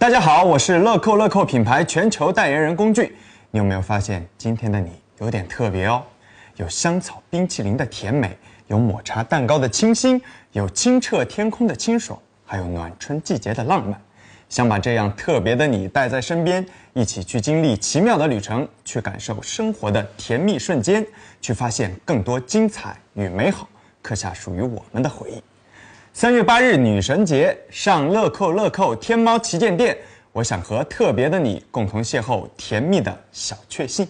大家好，我是乐扣乐扣品牌全球代言人龚俊。你有没有发现今天的你有点特别哦？有香草冰淇淋的甜美，有抹茶蛋糕的清新，有清澈天空的清爽，还有暖春季节的浪漫。想把这样特别的你带在身边，一起去经历奇妙的旅程，去感受生活的甜蜜瞬间，去发现更多精彩与美好，刻下属于我们的回忆。三月八日女神节，上乐扣乐扣天猫旗舰店，我想和特别的你共同邂逅甜蜜的小确幸。